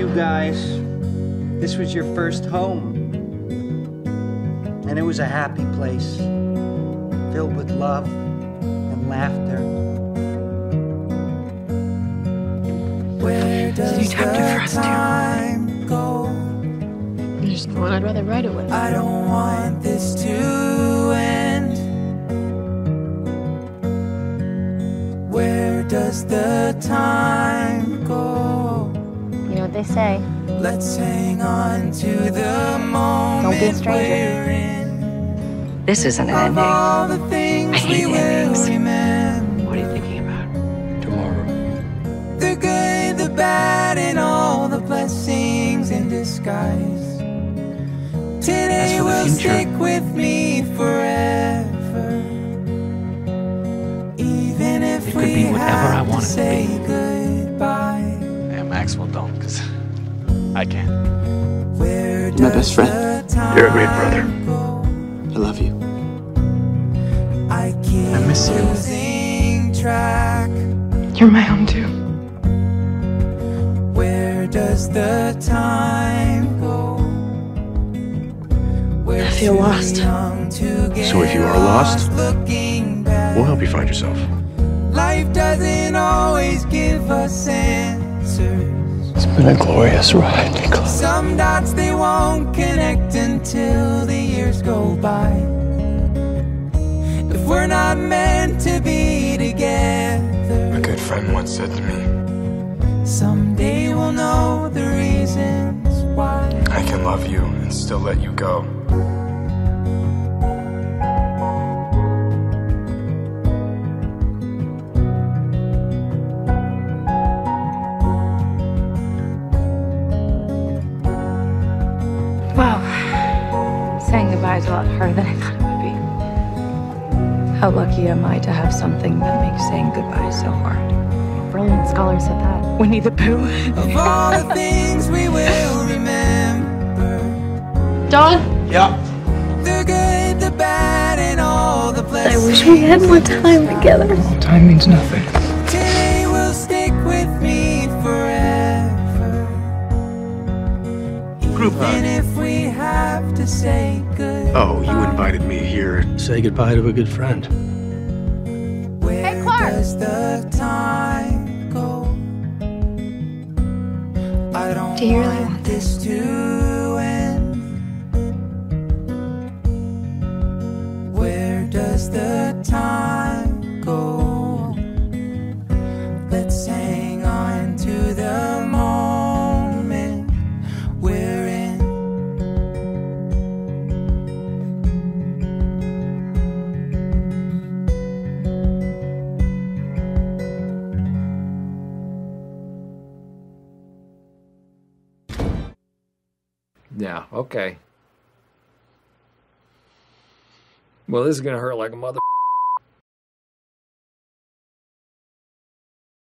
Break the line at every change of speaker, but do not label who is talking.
you guys, this was your first home. And it was a happy place, filled with love and laughter.
Where does
You'd have to
the
trust you.
time go?
There's no one I'd rather ride it with.
I don't want this to end. Where does the time
they say?
Let's hang on to the moment
be a stranger.
This isn't an ending.
all the things
I hate
we
endings.
remember.
What are you thinking about?
Tomorrow.
The good, the bad, and all the blessings in disguise. Today
As for the
will
future-
stick with me forever. Even if
It could
we
be whatever I
have
want
to
it to
say
be.
goodbye.
Yeah, Maxwell don't, because I can't.
Where
my best friend.
You're a great brother.
I love you.
I
miss you.
You're my home too.
Where does the time go? We're
I feel lost.
young to get
So if you are lost. We'll help you find yourself.
Life doesn't always give us answers.
It's been a glorious ride, Nicholas.
Some dots they won't connect until the years go by. If we're not meant to be together,
A good friend once said to me,
someday we'll know the reasons why.
I can love you and still let you go.
Saying a lot harder than I thought it would be.
How lucky am I to have something that makes saying goodbye so hard?
Brilliant scholar said that.
Winnie the Pooh.
Of all the things we will remember,
Dawn,
the good, the bad, and all the
I wish we had more time together.
Time means nothing.
Today will stick with me forever.
Group hug.
To say goodbye.
Oh, you invited me here.
To say goodbye to a good friend.
Where
Hey, Clark.
does the time go? I don't
Do you really
want
want
this to
Yeah, okay. Well, this is gonna hurt like a mother.